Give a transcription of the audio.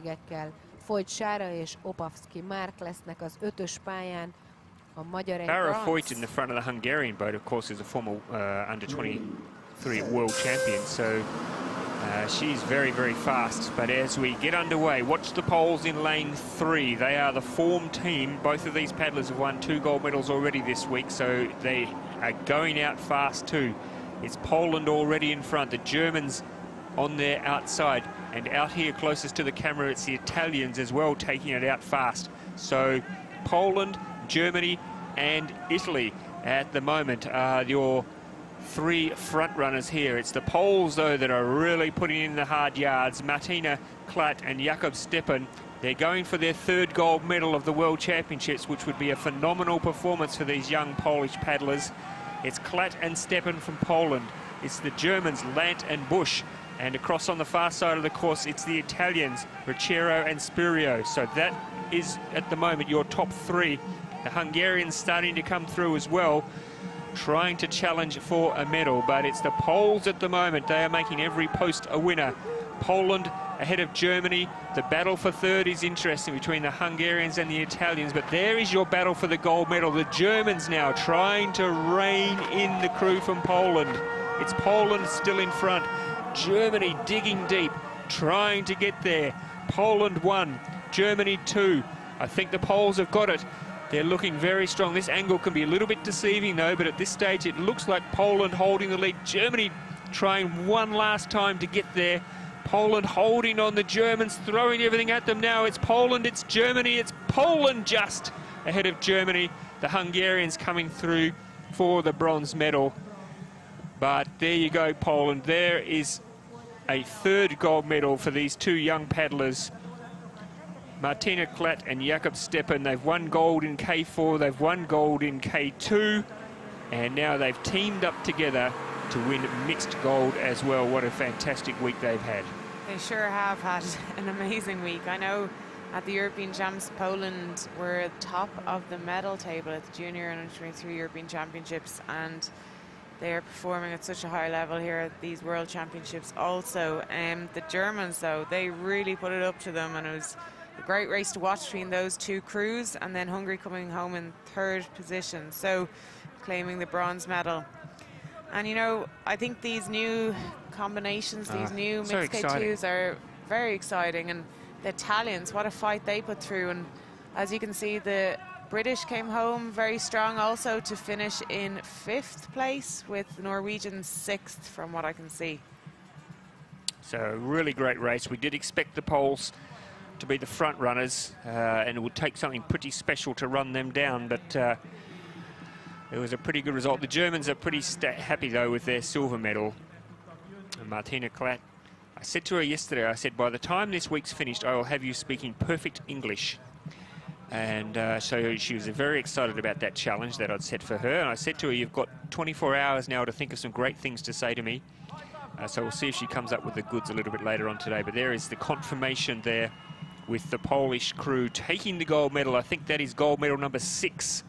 Végekkel Fojt Sára és Opavski Márk lesznek az ötös pályán. A magyar Farah Fojt in the front of the Hungarian boat, of course, is a former uh, under 23 world champion, so uh, she's very, very fast. But as we get underway, watch the poles in lane three. They are the form team. Both of these paddlers have won two gold medals already this week, so they are going out fast too. It's Poland already in front. The Germans on their outside. And out here closest to the camera, it's the Italians as well taking it out fast. So Poland, Germany and Italy at the moment are your three front runners here. It's the Poles, though, that are really putting in the hard yards. Martyna Klatt and Jakub Stepun. They're going for their third gold medal of the World Championships, which would be a phenomenal performance for these young Polish paddlers. It's Klatt and Stepan from Poland. It's the Germans, Lant and Bush. And across on the far side of the course, it's the Italians, Ricciero and Spirio. So that is, at the moment, your top three. The Hungarians starting to come through as well, trying to challenge for a medal. But it's the Poles at the moment. They are making every post a winner. Poland ahead of Germany. The battle for third is interesting between the Hungarians and the Italians, but there is your battle for the gold medal. The Germans now trying to rein in the crew from Poland. It's Poland still in front. Germany digging deep, trying to get there. Poland one, Germany two. I think the Poles have got it. They're looking very strong. This angle can be a little bit deceiving though, but at this stage it looks like Poland holding the lead. Germany trying one last time to get there. Poland holding on the Germans, throwing everything at them now. It's Poland, it's Germany, it's Poland just ahead of Germany. The Hungarians coming through for the bronze medal. But there you go, Poland. There is a third gold medal for these two young paddlers. Martyna Klatt and Jakub Stepun, they've won gold in K4, they've won gold in K2, and now they've teamed up together to win mixed gold as well. What a fantastic week they've had. They sure have had an amazing week. I know at the European Champs, Poland were top of the medal table at the Junior and Under 23 European Championships, and they are performing at such a high level here at these World Championships also. Um, the Germans, though, they really put it up to them, and it was a great race to watch between those two crews, and then Hungary coming home in third position, so claiming the bronze medal. And you know, I think these new combinations, these uh, new mixed K2s are very exciting, and the Italians, what a fight they put through, and as you can see, the British came home very strong also to finish in fifth place with the Norwegians sixth from what I can see. So really great race. We did expect the Poles to be the front runners uh, and it would take something pretty special to run them down but uh, it was a pretty good result. The Germans are pretty happy though with their silver medal. And Martyna Klatt, I said to her yesterday, I said by the time this week's finished I will have you speaking perfect English. And uh, so she was very excited about that challenge that I'd set for her. And I said to her, you've got 24 hours now to think of some great things to say to me. Uh, so we'll see if she comes up with the goods a little bit later on today. But there is the confirmation there with the Polish crew taking the gold medal. I think that is gold medal number six